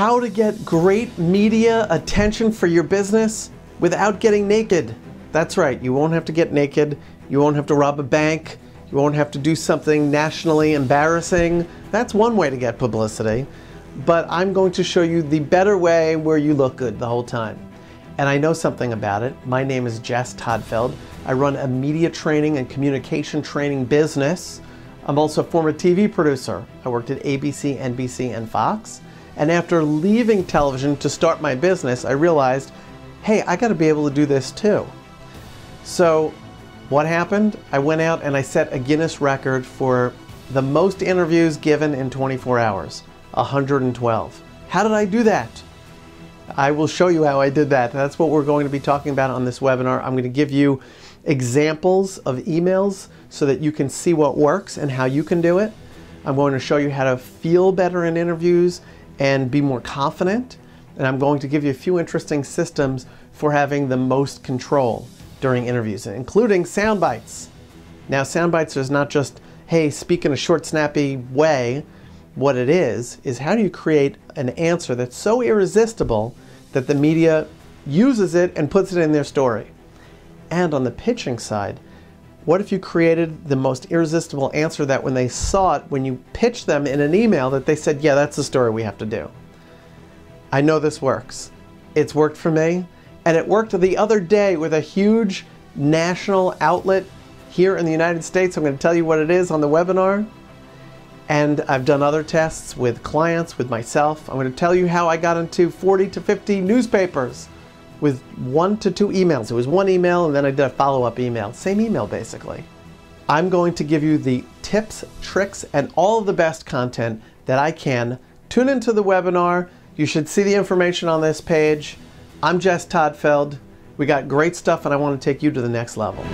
how to get great media attention for your business without getting naked. That's right, you won't have to get naked, you won't have to rob a bank, you won't have to do something nationally embarrassing. That's one way to get publicity. But I'm going to show you the better way where you look good the whole time. And I know something about it. My name is Jess Todtfeld. I run a media training and communication training business. I'm also a former TV producer. I worked at ABC, NBC, and Fox. And after leaving television to start my business, I realized, hey, I got to be able to do this too. So, what happened? I went out and I set a Guinness record for the most interviews given in 24 hours 112. How did I do that? I will show you how I did that. That's what we're going to be talking about on this webinar. I'm going to give you examples of emails so that you can see what works and how you can do it. I'm going to show you how to feel better in interviews and be more confident. And I'm going to give you a few interesting systems for having the most control during interviews, including sound bites. Now, sound bites is not just, hey, speak in a short, snappy way. What it is, is how do you create an answer that's so irresistible that the media uses it and puts it in their story? And on the pitching side, what if you created the most irresistible answer that when they saw it, when you pitched them in an email, that they said, yeah, that's the story we have to do? I know this works. It's worked for me. And it worked the other day with a huge national outlet here in the United States. I'm going to tell you what it is on the webinar. And I've done other tests with clients, with myself. I'm going to tell you how I got into 40 to 50 newspapers with one to two emails. It was one email and then I did a follow up email. Same email basically. I'm going to give you the tips, tricks, and all the best content that I can. Tune into the webinar. You should see the information on this page. I'm Jess Todtfeld. We got great stuff and I want to take you to the next level.